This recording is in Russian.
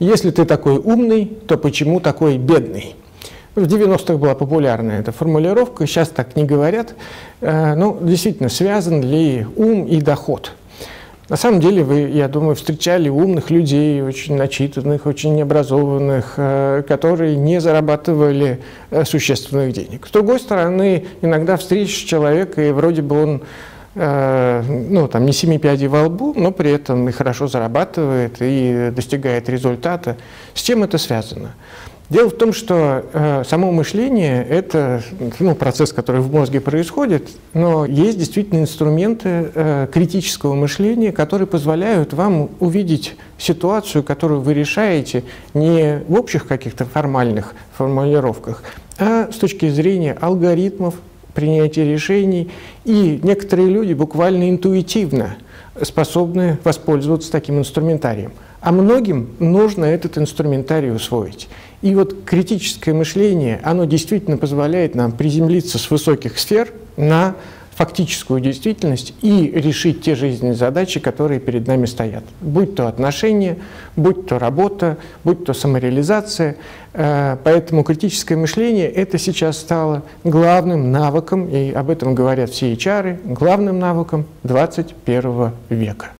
Если ты такой умный, то почему такой бедный? В 90-х была популярная эта формулировка, сейчас так не говорят. Э, ну, действительно, связан ли ум и доход? На самом деле вы, я думаю, встречали умных людей, очень начитанных, очень образованных, э, которые не зарабатывали э, существенных денег. С другой стороны, иногда встретишь человека, и вроде бы он ну, там, не семи пядей во лбу, но при этом и хорошо зарабатывает, и достигает результата. С чем это связано? Дело в том, что э, само мышление – это ну, процесс, который в мозге происходит, но есть действительно инструменты э, критического мышления, которые позволяют вам увидеть ситуацию, которую вы решаете не в общих каких-то формальных формулировках, а с точки зрения алгоритмов, принятия решений, и некоторые люди буквально интуитивно способны воспользоваться таким инструментарием. А многим нужно этот инструментарий усвоить. И вот критическое мышление, оно действительно позволяет нам приземлиться с высоких сфер на фактическую действительность и решить те жизненные задачи, которые перед нами стоят. Будь то отношения, будь то работа, будь то самореализация. Э, поэтому критическое мышление – это сейчас стало главным навыком, и об этом говорят все HR, главным навыком 21 века.